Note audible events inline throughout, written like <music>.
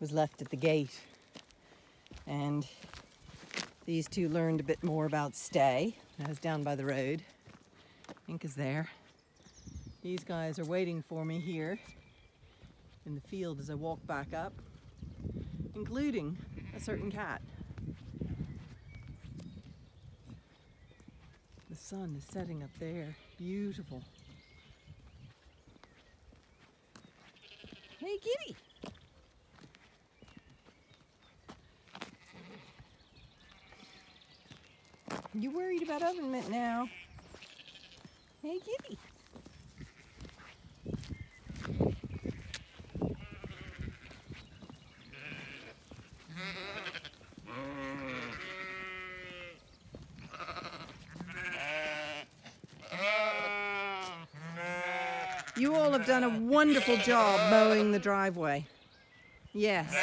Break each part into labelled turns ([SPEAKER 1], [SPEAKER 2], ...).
[SPEAKER 1] was left at the gate. And these two learned a bit more about stay. I was down by the road. Inca's there. These guys are waiting for me here in the field as I walk back up, including a certain cat. The sun is setting up there. Beautiful. Hey, kitty. You worried about Ovenmitt now? Hey, kitty. You all have done a wonderful job mowing the driveway. Yes.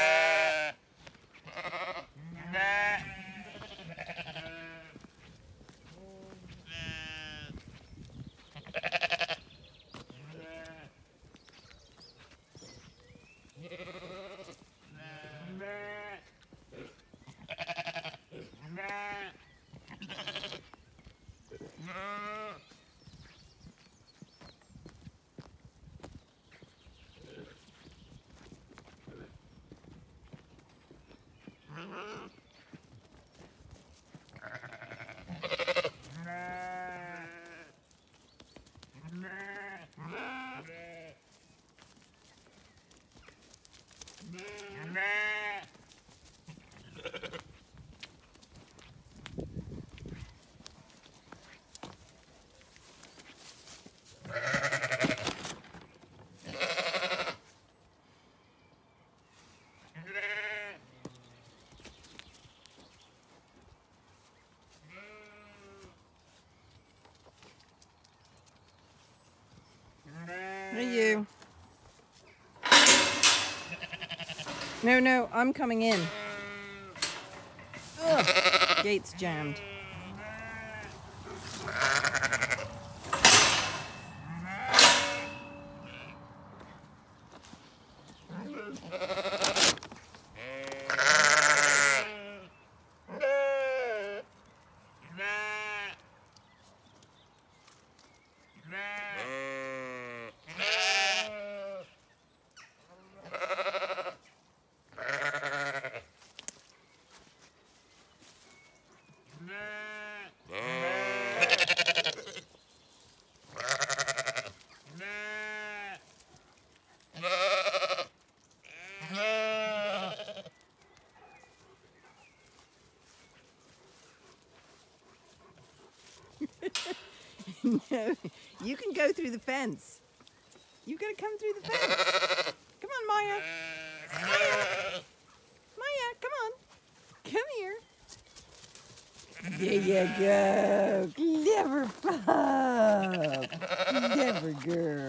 [SPEAKER 1] Meh. Are you? No, no, I'm coming in. Ugh, gate's jammed. <laughs> you can go through the fence. You've gotta come through the fence. Come on. Maya. Maya, <laughs> come on. Come here. There you go. Clever pup. Clever girl.